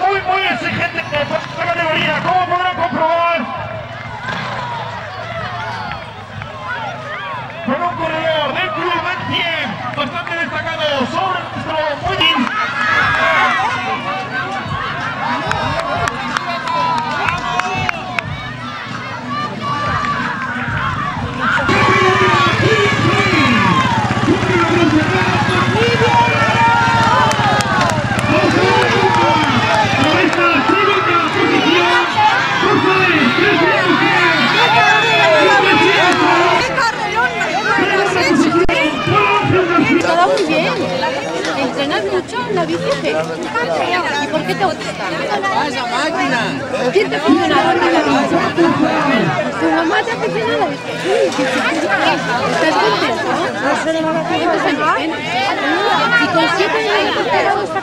muy, muy exigente por esta categoría, como podrán comprobar. Con un corredor del club del 100, bastante destacado sobre nuestro muy la bici? ¿Y por qué te gusta? ¡Vaya máquina! ¿Quién te aficionó a la bici? ¿Tu mamá te a la bici? ¿Estás contento? ¿Cuántos años tienes? Y con siete años te dado esta.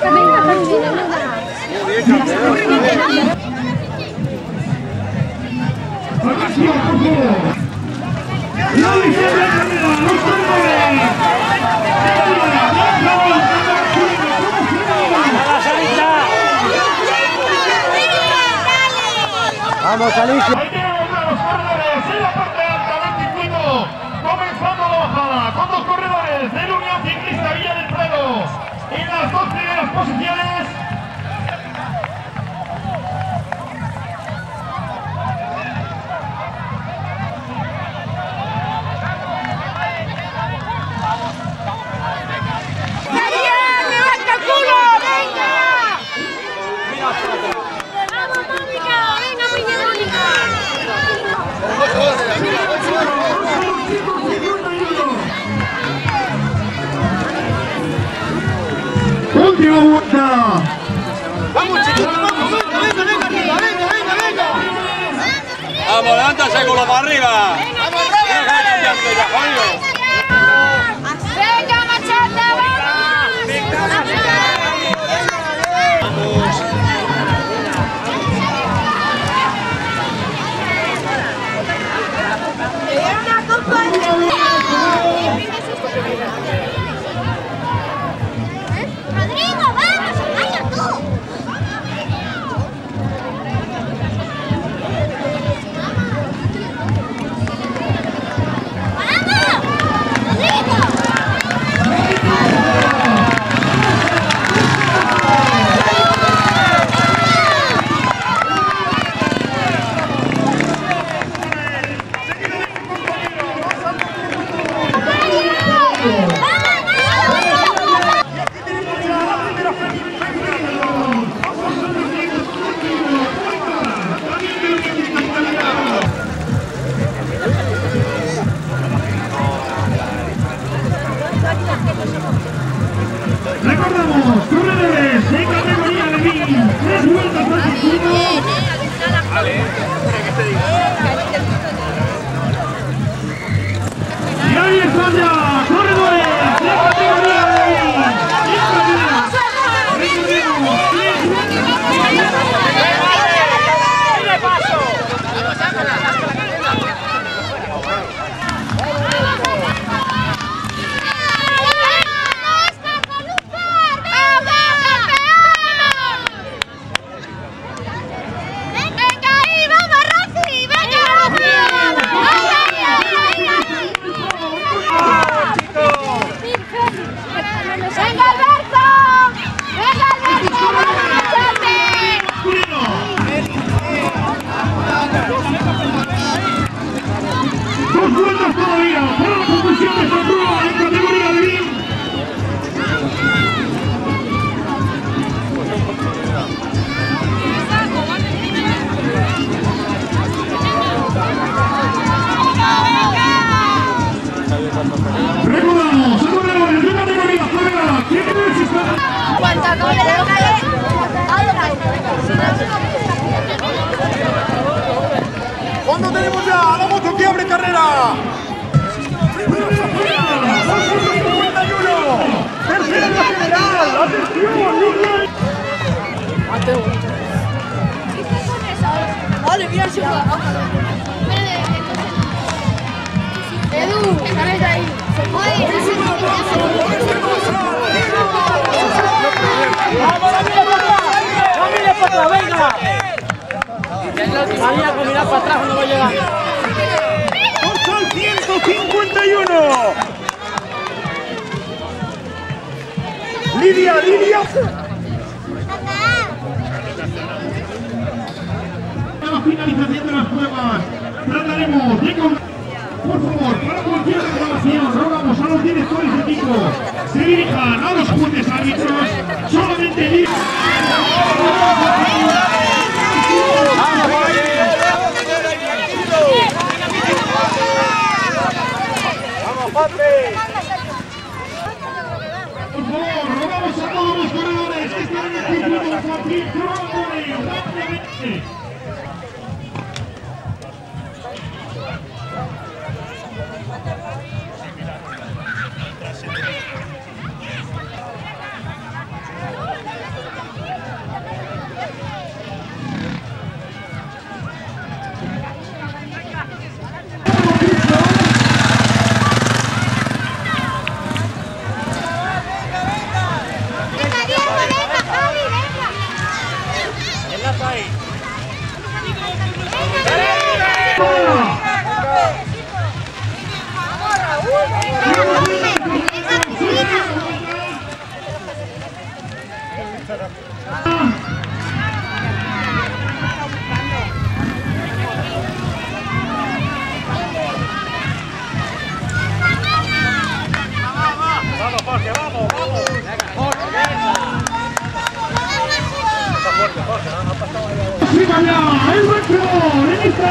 Vamos, Alicia. Ahí tenemos los corredores en la parte alta del circuito. Comenzando la bajada con dos corredores del Unión Ciclista Villa del Prado. En las dos primeras posiciones. ¡Venga, venga, venga! ¡Venga, venga, venga! Vamos, levántase con la para arriba. ¡Vamos, Deja de cambiarte ya, Julio. ¡Venga, Recordamos, Cuando tenemos ya la moto que abre carrera. Tercera en la general. Atención, Vale, mira. Edu, ¿qué ahí? ¡Vamos, la mira para atrás! ¡La mira para atrás! ¡Venga! María pues mirar para atrás, no va a llegar. Corto al 151. Lidia, Lidia. La finalización de las pruebas. Trataremos de... Por favor, para cualquier grabación, rogamos a los directores de equipo se dirijan a los jueces árbitros solamente European Tour League, pasado ahí. ¡Arriba ya! ¡El récord! En esta